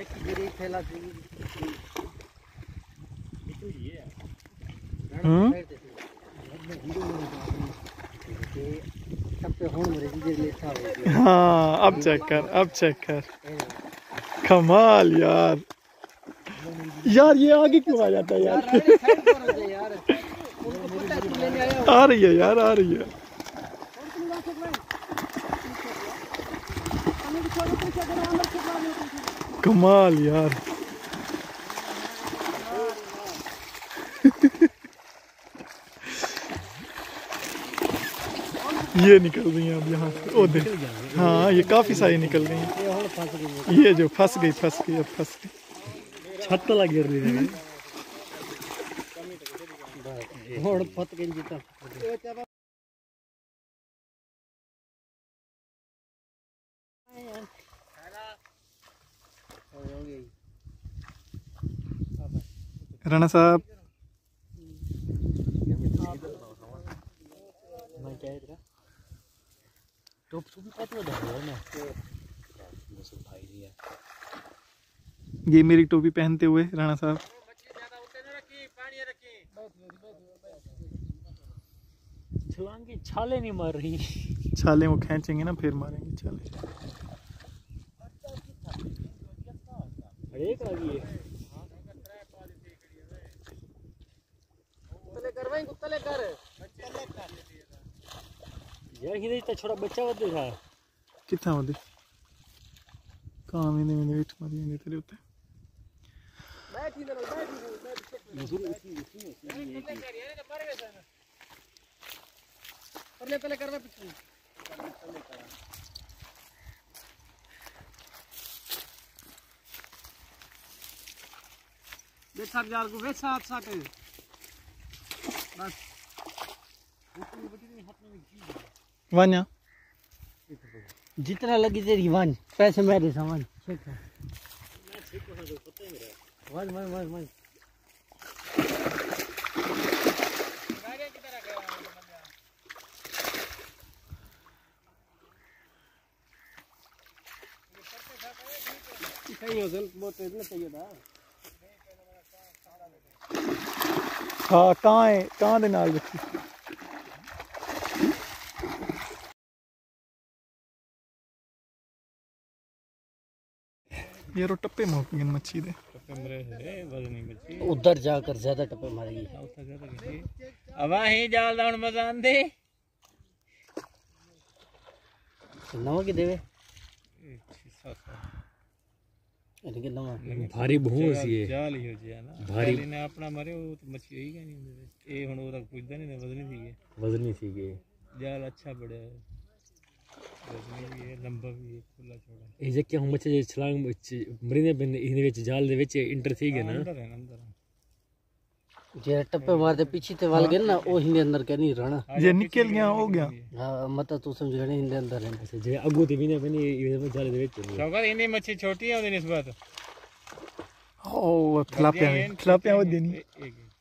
एक गिरी फैला हम्म? हो अब चेक कर अब चेक कर। कमाल यार। यार ये आगे क्यों आ जाता है यार? यार आ रही है यार आ रही है। कमाल यार। ये निकल रही हैं अब यहाँ से। ओ देख। हाँ ये काफ़ी सारी निकल रही हैं। ये गई ये जो फंस गई फंस गई अब फंस गई। छत लगी रही है होड़ फत गई जीता राणा साहब। ये मेरी टोपी पहनते हुए राणा साहब। छलांग की छाले नहीं मार रही। छाले वो खेचेंगे ना फिर मारेंगे छाले। एक आ गई है। कर भाई तले कर यार हिदे तो छोटा बच्चा वद देखा। कितना होते काम इन्हें मैंने वेट मारी नहीं तेरे होते। पहले पहले कर पिछले बेसाक जाल को बेसाक साक बस वान्या जितना लगी तेरी वन पैसे मेरे सामान ठीक है। One one one one. हो गल बहुत इतना चाहिए था। हाँ कहाँ है कहाँ दे नाल रखी ये रो टप्पे मोक मच्छी दे उधर जाकर ज़्यादा टप्पे मारेगी अब ही जाल दाउन मजान दे नवा के ਇਹਨੇ ਨਵਾਂ ਭਾਰੀ ਬਹੁਤ ਸੀ ਇਹ। ਭਾਰੀ ਨੇ ਆਪਣਾ ਮਾਰੇ ਮੱਛੀ ਹੋਈ ਗਈ ਇਹ ਹੁਣ ਉਹਦਾ ਪੁੱਛਦਾ ਨਹੀਂ ਨੇ ਵਜ਼ਨੀ ਸੀਗੇ ਵਜ਼ਨੀ ਸੀਗੇ ਜਾਲ ਅੱਛਾ ਬੜਿਆ ਵਜ਼ਨੀ ਇਹ ਜੇ ਕਿ ਹੁਣ ਮੱਛੀ ਜੇ ਮਰੀਨੇ ਬਿਨ ਇਹਦੇ ਵਿੱਚ ਜਾਲ ਦੇ ਵਿੱਚ ਇੰਟਰ ਸੀਗੇ ਨਾ। जे टप्पे मारते पीछे ते वाल गए ना ओ हिंदे अंदर के नहीं रहना जे निकल गया हो गया हाँ मत तू समझ गए हिंदे अंदर है से जे अगो ते बिने बनी ये में जाले दे वेच शौकत इने मच्छी छोटी है इस बात ओ तिलापिया तिलापिया वो देनी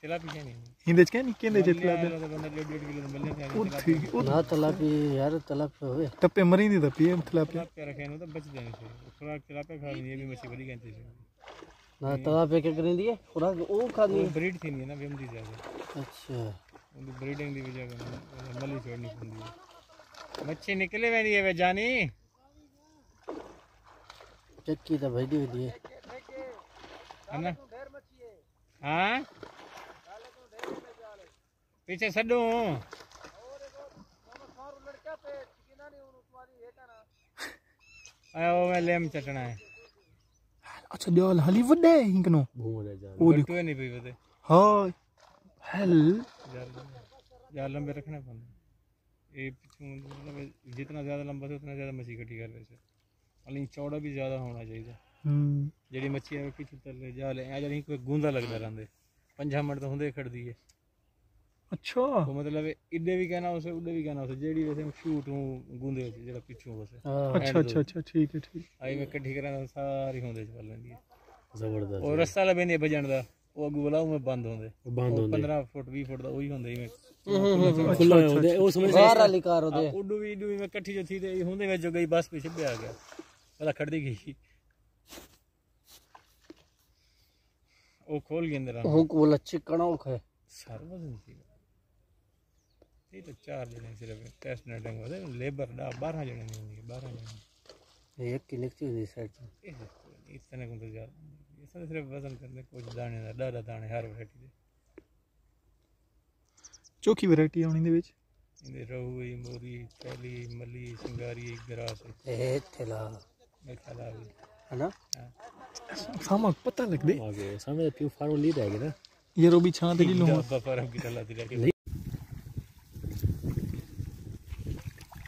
तिलापिया नहीं हिंदे के नहीं केंदे जे तिलापिया ओ ठीक ना तिलापिया यार तिलापिया होवे टप्पे मरी दी तपी तिलापिया रखे ना तो बच जाए थोड़ा तिलापिया खा लिए भी मच्छी बड़ी कहते हैं ना तवा पे क्या करने दिए? पूरा वो खा दिए। ब्रीड थी नहीं ना वेम दी अच्छा। उनकी ब्रीडिंग तो दी वजह से मली छोड़नी पड़ी मच्छी निकले वे नहीं है वे जानी। चक्की तो भेजी हुई है है ना? हाँ? पीछे सडू। आयो मैं लेम चटना है। अच्छा ॾियो हली वॾे ही कनो वो देखो। नहीं भाई वदे हाँ हेल यार लंबे रखना पड़े ये मतलब जितना ज़्यादा लंबा से उतना ज़्यादा मछली इकट्ठी कर रहे से चौड़ा भी ज़्यादा होना चाहिए हम्म। जेडी है पीछे तले जाले आ जाली कोई गूंदा लगता रहंदे। 5 मिनट तो होंगे खड़ी है। अच्छा ਉਹ ਮਤਲਬ ਇੱਡੇ ਵੀ ਕਹਿਣਾ ਉਸੇ ਉੱਡੇ ਵੀ ਕਹਿਣਾ ਉਸੇ ਜਿਹੜੀ ਵੈਸੇ ਸ਼ੂਟ ਨੂੰ ਗੁੰਦੇ ਵਿੱਚ ਜਿਹੜਾ ਪਿੱਛੋਂ ਵਸੇ हाँ अच्छा अच्छा अच्छा ठीक है ठीक ਆਈ ਮੈਂ ਇਕੱਠੀ ਕਰਾਂ ਤਾਂ ਸਾਰੀ ਹੁੰਦੇ ਚ ਕਰ ਲੈਂਦੀ ਹੈ ਜ਼ਬਰਦਸਤ ਉਹ ਰਸਤਾ ਲੱਭੇ ਨਹੀਂ ਭਜਣ ਦਾ ਉਹ ਅੱਗੂ ਵਾਲਾ ਉਹ ਬੰਦ ਹੁੰਦੇ ਉਹ ਬੰਦ ਹੁੰਦੇ 15 ਫੁੱਟ 20 ਫੁੱਟ ਦਾ ਉਹੀ ਹੁੰਦੇ ਜਿਵੇਂ ਖੁੱਲਾ ਹੁੰਦੇ ਉਹ ਸਮਝ ਬਾਹਰ ਵਾਲੀ ਕਾਰ ਉਹਦੇ ਉੱਡੂ ਵੀ ਇੱਡੂ ਵੀ ਮੈਂ ਇਕੱਠੀ ਜਥੀ ਤੇ ਹੁੰਦੇ ਵਿੱਚ ਜੋ ਗਈ ਬੱਸ ਪਿੱਛੇ ਪਿਆ ਗਿਆ ਪਹਿਲਾਂ ਖੜਦੀ ਗਈ ਉਹ ਖੋਲ ਗਏ ਅੰਦਰ ਹੁਣ ਕੋਲ ਅੱਛੀ ਕਣੋਕ ਹੈ ਸਰਵਿਸ ਨਹੀਂ ਸੀ ਇਹ ਤਾਂ ਚਾਰ ਜਣੇ ਸਿਰਫ ਟੈਸਟ ਨਟਿੰਗ ਉਹਦੇ ਲੇਬਰ ਦਾ 12 ਜਣੇ ਨਹੀਂ ਹੁੰਦੀ 12 ਜਣੇ ਇਹ ਕਿੰਨੇ ਕੁ ਹੁੰਦੀ ਸਾਈਡ ਤੋਂ ਇਹ ਦੇਖੋ, ਇਤਨੇ ਕੁ ਤਾਂ ਜ਼ਿਆਦਾ ਨਹੀਂ। ਇਸ ਤਰ੍ਹਾਂ ਸਿਰਫ ਵਜ਼ਨ ਕਰਨੇ ਕੁਝ ਦਾਣੇ ਦਾ ਡਾਰਾ ਦਾਣੇ ਹਰ ਵੈਰਾਈਟੀ ਦੇ ਚੋਖੀ ਵੈਰਾਈਟੀ ਆਉਣੀ ਦੇ ਵਿੱਚ ਇਹਦੇ ਰਹੂਈ ਮੋਰੀ ਥੈਲੀ ਮੱਲੀ ਸਿੰਗਾਰੀ ਗਰਾਸ ਇਹ ਥੇਲਾ ਮੇਰੇ ਖਿਆਲ ਆ ਵੀ ਹਨਾ ਸਾਮਾ ਪਤਾ ਲੱਗਦੇ ਆ ਗਏ ਸਾਹਮਣੇ ਪਿਓ ਫਾਰਮ ਲੀਡ ਹੈ ਨਾ ये रो भी छां तेरी लो ਡੱਬਾ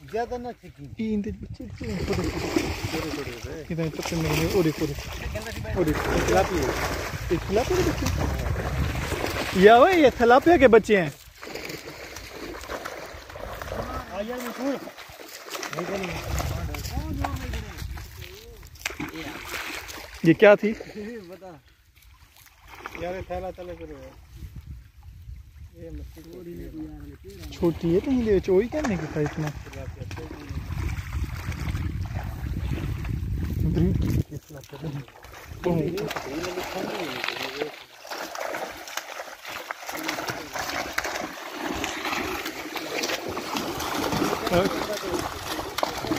ज़्यादा ना छकी तीन दिन बच्चे छोटे छोटे छोटे इधर तो तुम मेरे और देखो देखो और देखो है इस थलापिया के बच्चे। या भाई ये थलापिया के बच्चे हैं। आया नहीं छोड़ ये क्या थी? बता। यार थैला तले करो यार छोटी है कहीं दे चोरी करने की था इतना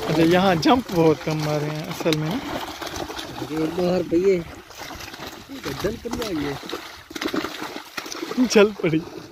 अच्छा यहाँ जंप बहुत कम मारे हैं असल में बाहर भैया चल पड़ी।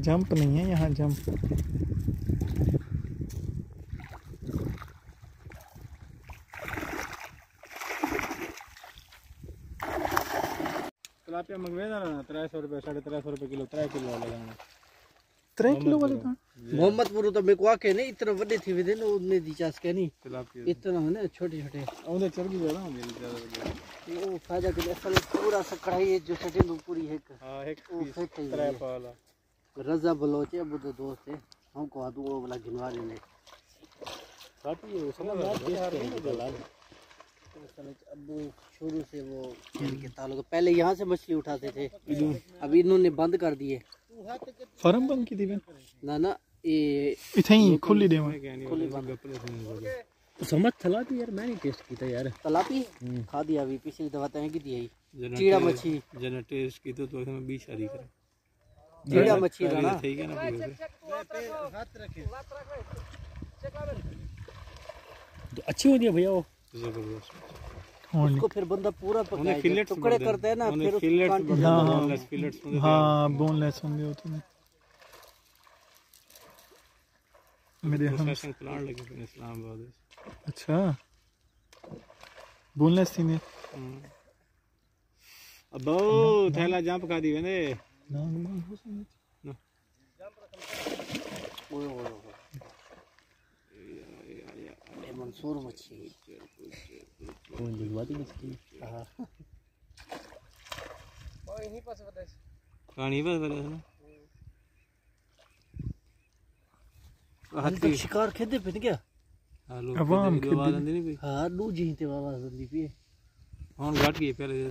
जंप नहीं है यहाँ जंप। तिलापिया मंगवे ना ना त्रै सौ रुपये साढ़े त्रै सौ रुपये किलो त्रै किलो वाले दाना त्रै किलो वाले दाना मोहम्मदपुर तो मेरे को आके नहीं इतना बड़े थी वे ना उनने दी के नहीं। इतना है ना छोटे छोटे उनने चर्बी ज़्यादा होंगी ज़्यादा वो फ़ायदा के असल पूरा सा है जो सेटिंग पूरी है हाँ एक हाँ, पीस त्रै पाला। रजा बलोचे अब तो दोस्त है। हमको आदू वो वाला गिनवा रहे लेने काटी है उसमें हाँ, अबू शुरू से वो खेल के ताल्लुक पहले यहाँ से मछली उठाते थे। अब इन्होंने बंद कर दिए। फार्म बंद की थी ना ना ये इतना ही खुली दे खुली बंद। तो समझ तलापी यार मैंने टेस्ट किया यार। तलापी हम्म। खा दिया अभी पिछली दफ़ा तय की दी चीड़ा मछली जना टेस्ट की तो तो हमें बीस आ रही चीड़ा मच्छी था ना ठीक है ना पूरे तो अच्छी होती है भैया वो? ज़बरदस्त। उसको फिर बंदा पूरा पकाए टुकड़े करते हैं ना फिर फिलेट्स हाँ, हाँ। बोनलेस हाँ। होंगे होते हैं मेरे हम प्लांट लगे इस्लामाबाद अच्छा। बोनलेस थी मैं अबो थैला जंप खा दी वेंदे ओए ओए ओए। ये मंसूर मच्छी कौन जज्बाती मछली हाँ कहानी बस बता ना हाल तक शिकार खेदे पे क्या हेलो अवाम की आवाज़ आंदी नहीं कोई हाँ दू जी ते आवाज़ आंदी पई हुन घट गई पहले है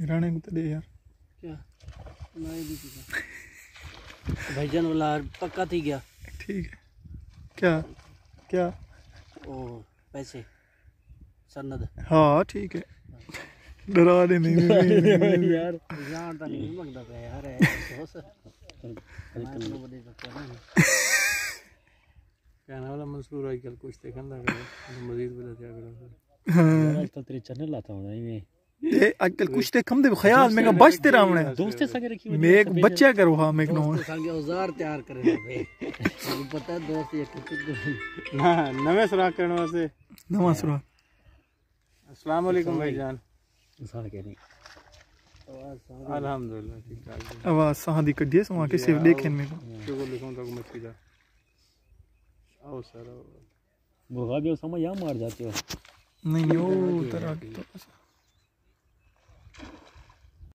हैरान है तो दे यार। क्या? भाईजान वाला पक्का थी गया ठीक है। क्या? क्या? ओ पैसे। सनद हाँ ठीक है। डरा दे नहीं यार जान तो नहीं मंगदा यार दोस्त तो तो तो वाला मंसूर आजकल कुछ देखना मजीद बता दिया करो हाँ। आजकल तेरे चैनल आता हूँ नहीं ते अंकल कुछ ते कम दे ख्याल में बचते रहने दोस्ते संग रखी मैं एक बच्चा करो हाँ मैं नो संग औज़ार तैयार कर करे तो पता है दोस्त ये कुछ ना नवे सुराख करने वास्ते नवा सुराख अस्सलाम वालेकुम भाई जान साल के नहीं। अल्हम्दुलिल्लाह ठीक ठाक आवाज़ सहा दी कडिए सवा के सिर्फ़ देखें मेरे को। शुक्र लिखूं तक मत जा। आओ सर वो आगे समझ यहाँ मार जाते हो। नहीं यो तरह तो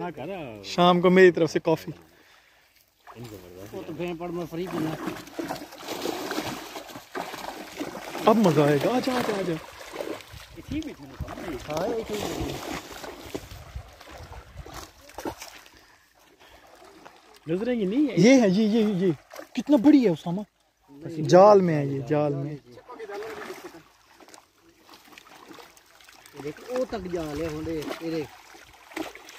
ना करा। शाम को मेरी तरफ़ से कॉफ़ी। वो तो पड़ में फ्री पीना अब मज़ा आएगा। आजा आजा आजा। हाँ ये ठीक है नजरेंगे नहीं है। ये है ये ये ये। कितना बड़ी है उसामा। जाल में है ये जाल में। देख वो तक जा ले होंडे तेरे।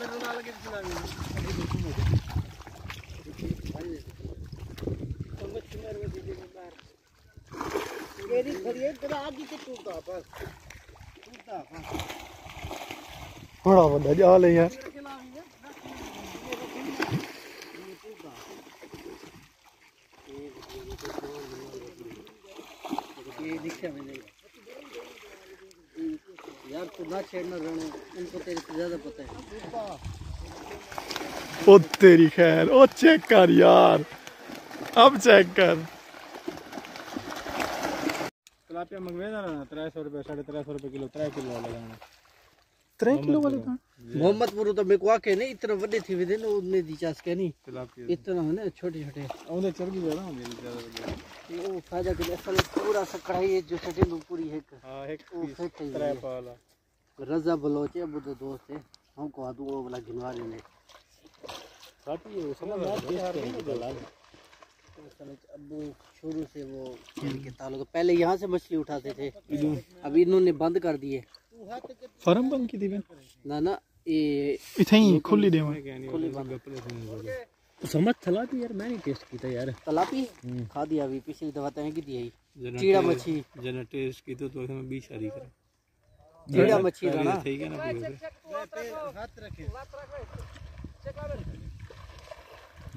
तेरा बड़ा जाल है यार। ये दीक्षा में नहीं यार तू ना छेड़ना राणा उनको तेरे से ज़्यादा पता है। ओ तेरी खैर ओ चेक कर यार। अब चेक कर। तलापिया मंगवे ना त्रै सौ रुपये साढ़े त्रै सौ रुपये किलो त्रै किलो वाले राणा त्रै किलो वाले मोहम्मदपुर तो मेरे आके नहीं इतना बड़े थे वे ना उनने दी के नहीं। तो। इतना है ना छोटे छोटे उन्हें चल गई ना मेरे ज़्यादा वो फ़ायदा के असल पूरा सा कढ़ाई जो सटे पूरी है हाँ एक हाँ, पीस त्रै पाला रजा बलोच है बुद्ध दोस्त है। हमको आदू वो वाला गिनवा रहे हैं। काटी है उसमें अब शुरू से वो के ताल्लुक पहले यहाँ से मछली उठाते थे। अब इन्होंने बंद कर दिए। फर्म बंद की थी ना ना ये इथे ही खुली दे खुली बंद। तो समझ थलापी यार मैंने टेस्ट की था यार। तलापी? हम्म। खा दिया अभी पिछली दवा तय तो की दी है चीड़ा मछली जना टेस्ट की तो तो बीच हरी करा चीड़ा मच्छी ना। ठीक है ना पूरे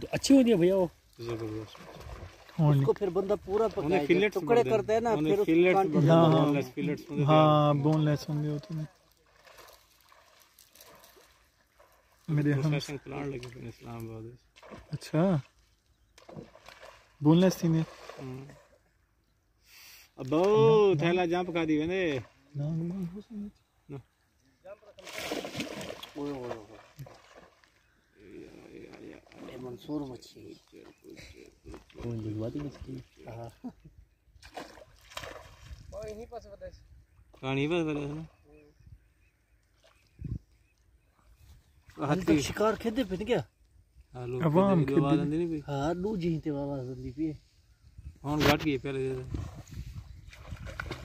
तो अच्छी होती है भैया वो? ज़बरदस्त। हाँ उसको फिर बंदा पूरा उन्हें पकाएगा। फिलेट्स टुकड़े करते हैं ना फिर उसको फिलेट्स कांटे बड़े से- बोनलेस फिलेट्स होंगे हाँ बोनलेस होंगे होते हैं मेरे हम प्लांट लगे हैं इस्लामाबाद अच्छा। बोनलेस थी ने हम्म। अबो थैला जंप खा दी वेंदे Normal, wasn't it? No. ओए ओए ओए मंसूर मच्छी कौन जज्बाती मच्छी हाँ और यहीं पास पता है कहानी पर पता है ना हाथी शिकार खेदे पे क्या हेलो अवाम जीते बाबा जल्दी पे घट गई पहले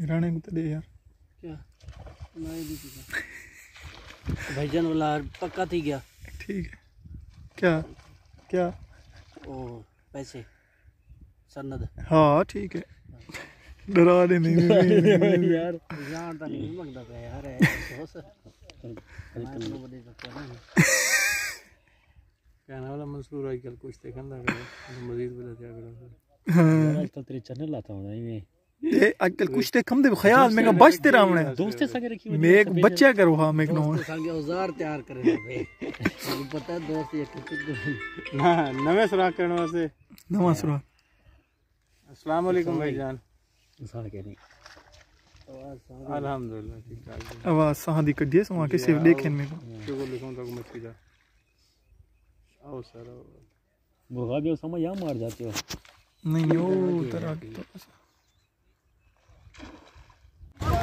हिराने को तो दे यार। क्या? भाईजान वाला पक्का थी गया ठीक है। क्या? क्या? ओ पैसे। सनद हाँ ठीक है। डरा दे नहीं यार जान तो नहीं मंगदा पे यार अफसोस तो कहने वाला मंसूर आजकल कुछ तो कहना मजीद बोला क्या करो हाँ। आजकल तो तेरे चैनल आता हूँ मैं ਇਵੇਂ ये आजकल कुछ ते कम दे ख्याल मैं बचते रहने ਦੋਸਤੇ ਸੰਗ ਰੱਖੀ ਹੋਈ मैं एक बच्चा करो हाँ मैं कहूँ ਦੋਸਤ ਸੰਗੇ ਔਜ਼ਾਰ ਤਿਆਰ ਕਰੇ ਨੇ ਮੈਨੂੰ ਪਤਾ ਹੈ ਦੋਸਤ ਇਹ ਕਿੱਥੇ ना नवे सुराख करने वास्ते नवा सुरा अस्सलाम वालेकुम भाईजान ਇਨਸਾਨ ਕਹਿੰਦੇ अल्हम्दुलिल्लाह ठीक ठाक आवाज सहा दी कडिए सो के सिर्फ देखे मेरे को शुगर लिखूं तक मच्छी का आओ सर आओ मुर्गा भी समझ यहाँ मार जाते हो नहीं नहीं वो तरह की तो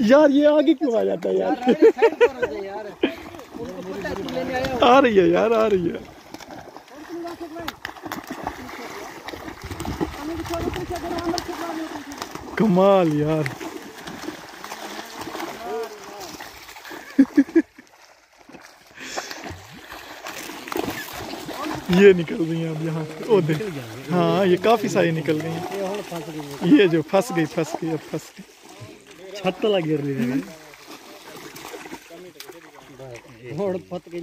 यार, ये आगे क्यों आ जाता है यार? आ रही है यार, आ रही है। कमाल यार। ये निकल हैं अब यहाँ ओ देख। हाँ ये काफ़ी सारी निकल गई गई ये जो फंस गई फंस गई, अब फंस गई। ಫತ್ತಲ ಆಗಿರಲಿ ಹೊಡೆದು ಫತ್ಗೆ